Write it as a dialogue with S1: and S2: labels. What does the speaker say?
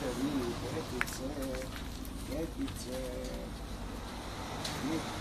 S1: Get it, get it, get.